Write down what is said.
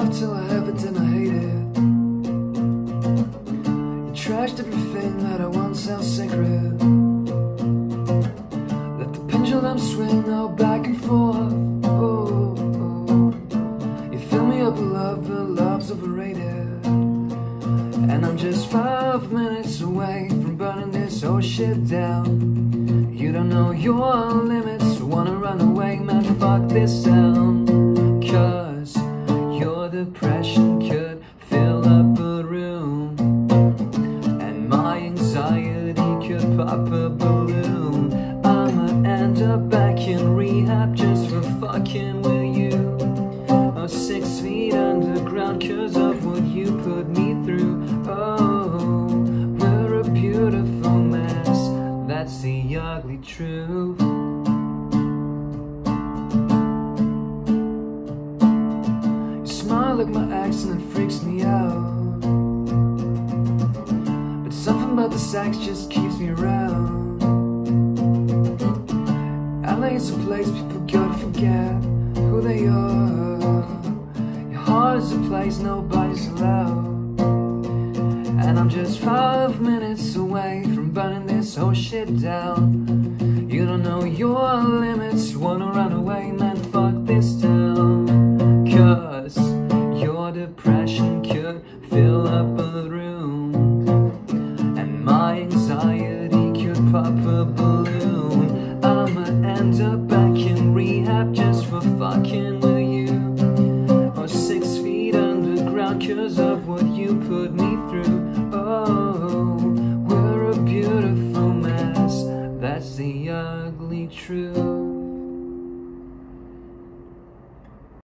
love till I have it and I hate it. You trashed everything that I once held sacred. Let the pendulum swing now back and forth. Oh, oh. you fill me up with love, but love's overrated. And I'm just five minutes away from burning this whole shit down. You don't know your limits, wanna run away, man, fuck this sound. Depression could fill up a room. And my anxiety could pop a balloon. I'ma end up back in rehab just for fucking with you. Oh, six feet underground cause of what you put me through. Oh, we're a beautiful mess. That's the ugly truth. Like my accent freaks me out. But something about the sex just keeps me around. LA is a place people go to forget who they are. Your heart is a place nobody's allowed. And I'm just five minutes away from burning this whole shit down. You don't know your limits, wanna run away, man, fuck this town. Could fill up a room. And my anxiety could pop a balloon. I'ma end up back in rehab just for fucking with you. Or six feet underground cause of what you put me through. Oh, we're a beautiful mess. That's the ugly truth.